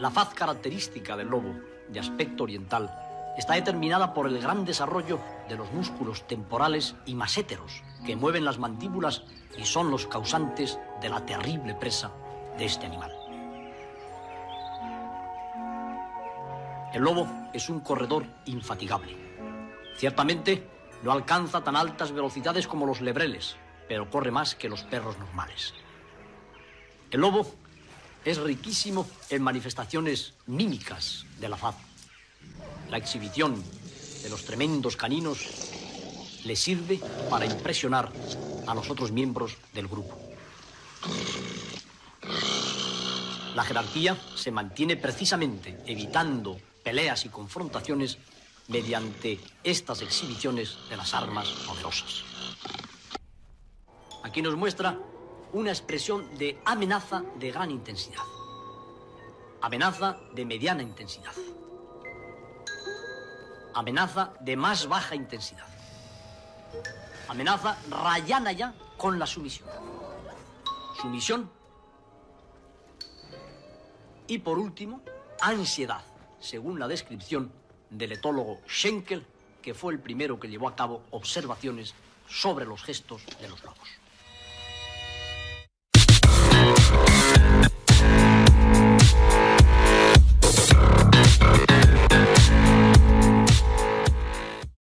La faz característica del lobo, de aspecto oriental, está determinada por el gran desarrollo de los músculos temporales y maséteros que mueven las mandíbulas y son los causantes de la terrible presa de este animal. El lobo es un corredor infatigable. Ciertamente no alcanza tan altas velocidades como los lebreles, pero corre más que los perros normales. El lobo es riquísimo en manifestaciones mímicas de la faz. La exhibición de los tremendos caninos le sirve para impresionar a los otros miembros del grupo. La jerarquía se mantiene precisamente evitando peleas y confrontaciones mediante estas exhibiciones de las armas poderosas. Aquí nos muestra una expresión de amenaza de gran intensidad. Amenaza de mediana intensidad. Amenaza de más baja intensidad. Amenaza rayana ya con la sumisión. Sumisión. Y por último, ansiedad, según la descripción del etólogo Schenkel, que fue el primero que llevó a cabo observaciones sobre los gestos de los lobos.